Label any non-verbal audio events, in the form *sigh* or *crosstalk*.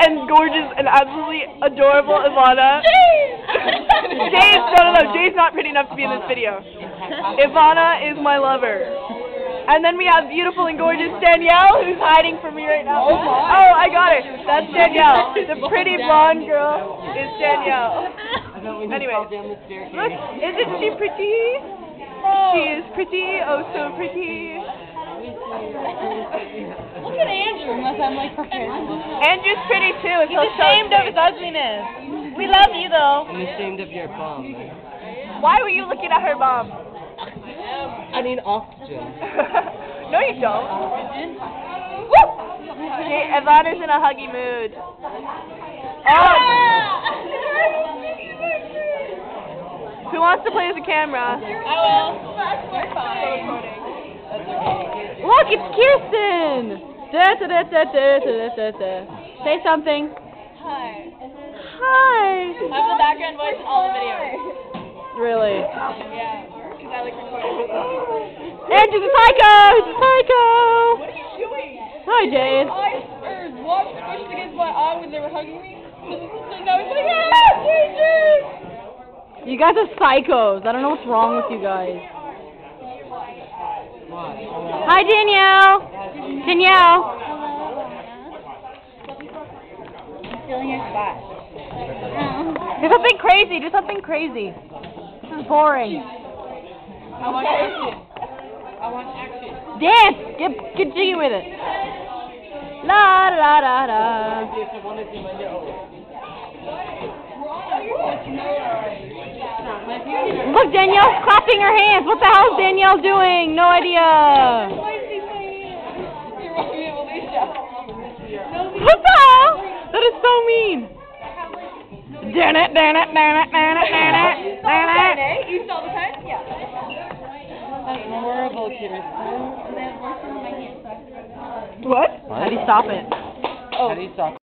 and gorgeous and absolutely adorable Ivana. Jay's no no no, Jay's not pretty enough to be in this video. Ivana is my lover. And then we have beautiful and gorgeous Danielle, who's hiding from me right now. Oh, oh I got it. That's Danielle. The pretty blonde girl is Danielle. Anyway, look, isn't she pretty? She is pretty, oh so pretty. Look at Andrew, unless I'm like prepared. Andrew's pretty too. It's He's ashamed of his ugliness. We love you though. I'm ashamed of your bum. Why were you looking at her mom? I need oxygen. *laughs* no, you don't. Woo! Okay, Ivana's in a huggy mood. Oh! Who wants to play as a camera? I will. Look, it's Kirsten! Da, da, da, da, da, da, da, da. Say something. Hi. Hi. I'm the background voice in all the videos. Really? Yeah. Because I like recording. Andrew's a psycho! He's a psycho! What are you doing? Hi, Jade. I or walked pushed against my arm when they were hugging me. And I was like, ah, Jesus! You guys are psychos. I don't know what's wrong with you guys. Hi, Danielle. Danielle. Feeling your spot. Do something crazy. Do something crazy. This is boring. I want action. I want action. Dance. Get get jiggy with it. La da da da. Look, Danielle's clapping her hands. What the hell is Danielle doing? No idea. Why is he playing it? You're walking in Alicia. What the hell? That is so mean. Damn it, damn it, damn it, damn it, damn it, damn it. Eh? You saw the pen? Yeah. Horrible, Kirsten. What? How do you stop it? Oh. How do you stop